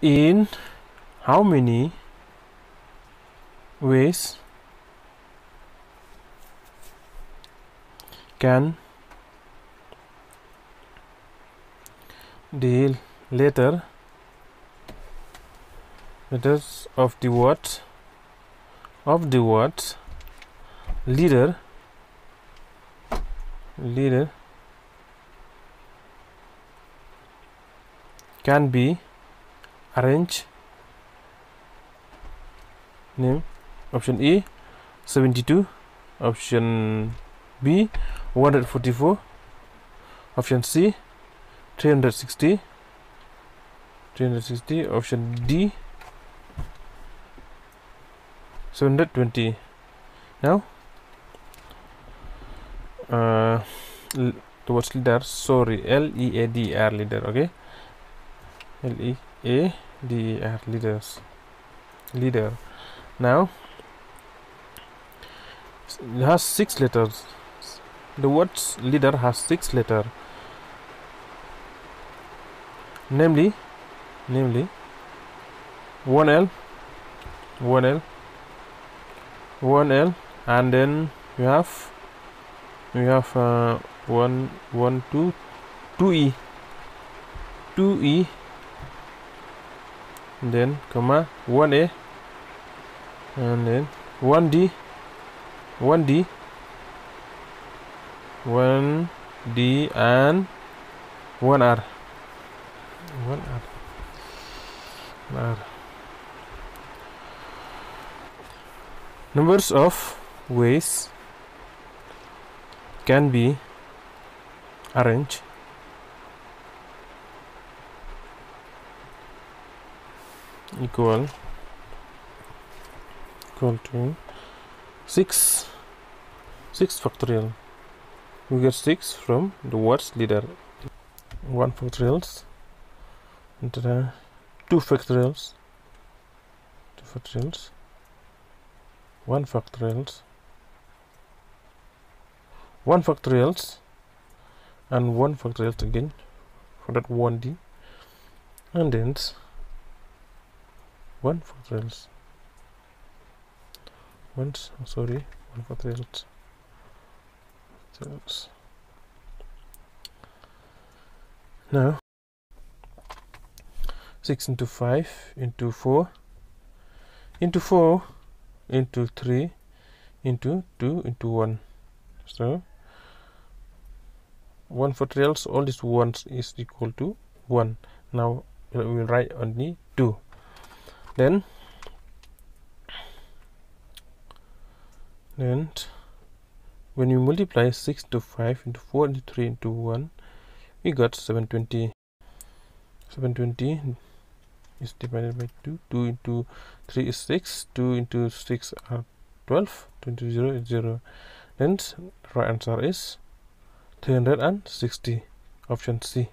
in how many ways can the letter letters of the word of the word leader leader can be arranged name option A 72 option B 144 option C 360 360 option D 720 now uh, towards leader. Sorry L E A D R leader. Okay. L E A der uh, leaders. Leader. Now it has six letters. The word leader has six letter. Namely namely 1l 1l 1l and then you have we have uh, 1 1 2 2e 2e and then comma 1a and then 1d 1d 1d and 1r 1r 1r numbers of ways can be arranged equal equal to 6 6 factorial. We get 6 from the words leader. 1 factorials and uh, 2 factorials. 2 factorials. 1 factorials. 1 factorials and 1 factorials again for that 1d and then 1 factorials once oh, sorry 1 factorials factorials now 6 into 5 into 4 into 4 into 3 into 2 into 1 so 1 factorials all these ones is equal to 1 now we will write only 2 then? Then when you multiply 6 to 5 into 4 into 3 into 1 we got 720 720 is divided by 2 2 into 3 is 6 2 into 6 are 12 20 0 is 0 then right answer is 360 option C